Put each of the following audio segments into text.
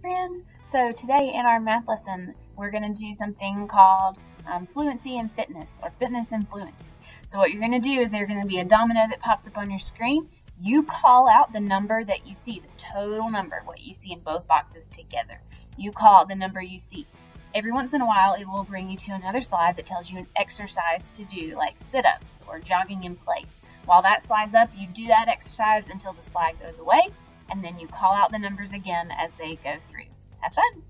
friends. So today in our math lesson, we're going to do something called um, fluency and fitness, or fitness and fluency. So what you're going to do is there's going to be a domino that pops up on your screen. You call out the number that you see, the total number, what you see in both boxes together. You call out the number you see. Every once in a while, it will bring you to another slide that tells you an exercise to do, like sit-ups or jogging in place. While that slides up, you do that exercise until the slide goes away, and then you call out the numbers again as they go through. Have fun!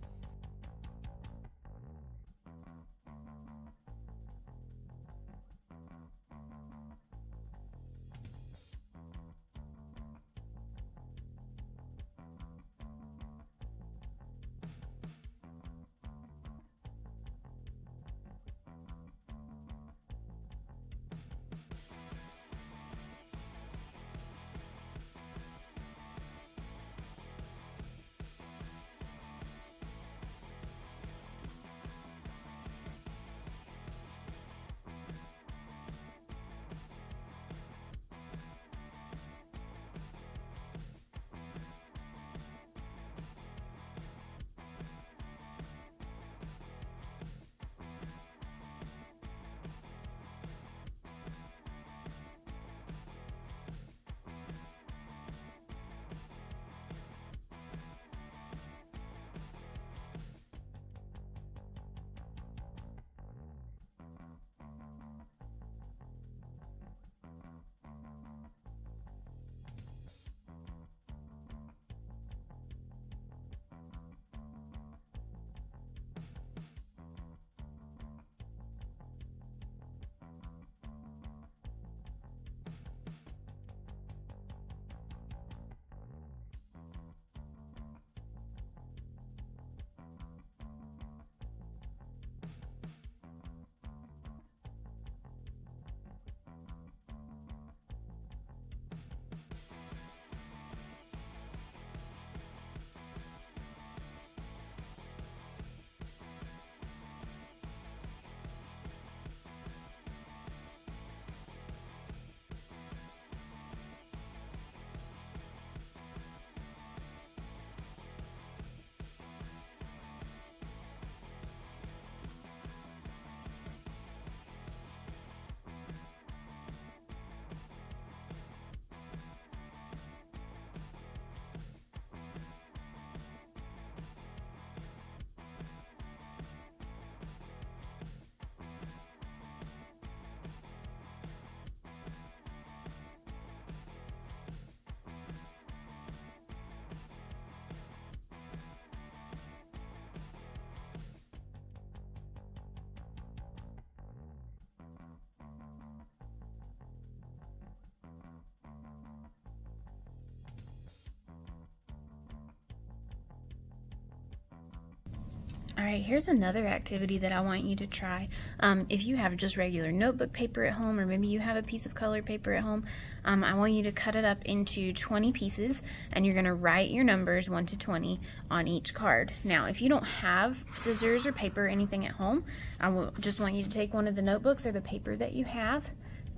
All right, here's another activity that I want you to try. Um, if you have just regular notebook paper at home, or maybe you have a piece of colored paper at home, um, I want you to cut it up into 20 pieces, and you're going to write your numbers 1 to 20 on each card. Now, if you don't have scissors or paper or anything at home, I will just want you to take one of the notebooks or the paper that you have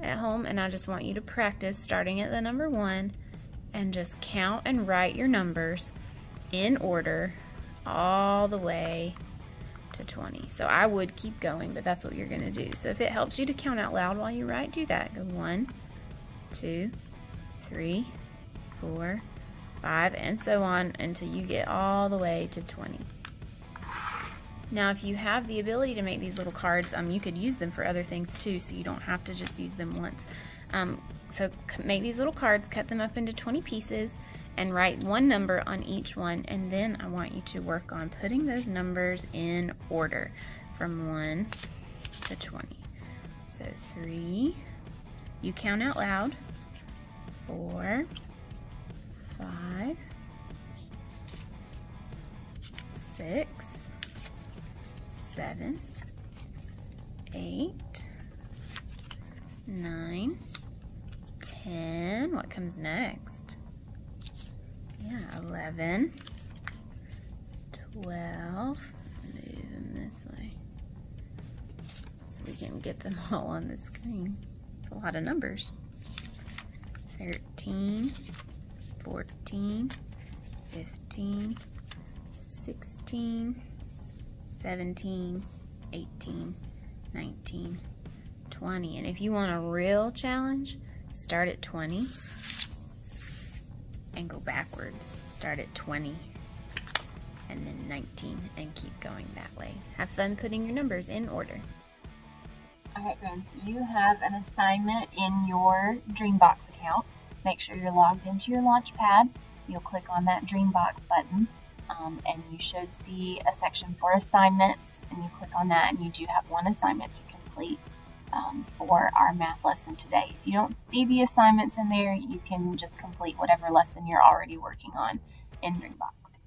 at home, and I just want you to practice starting at the number 1 and just count and write your numbers in order all the way to 20. So I would keep going, but that's what you're going to do. So if it helps you to count out loud while you write, do that. Go one, two, three, four, five, and so on until you get all the way to 20. Now, if you have the ability to make these little cards, um, you could use them for other things too, so you don't have to just use them once. Um, so make these little cards, cut them up into 20 pieces, and write one number on each one and then I want you to work on putting those numbers in order from 1 to 20. So 3, you count out loud, 4, 5, 6, 7, 8, 9, 10, what comes next? Yeah, 11, 12, move them this way so we can get them all on the screen. It's a lot of numbers. 13, 14, 15, 16, 17, 18, 19, 20. And if you want a real challenge, start at 20 and go backwards. Start at 20 and then 19 and keep going that way. Have fun putting your numbers in order. Alright friends, you have an assignment in your Dreambox account. Make sure you're logged into your Launchpad. You'll click on that Dreambox button um, and you should see a section for assignments and you click on that and you do have one assignment to complete um, for our math lesson today. If you don't see the assignments in there, you can just complete whatever lesson you're already working on in Dreambox.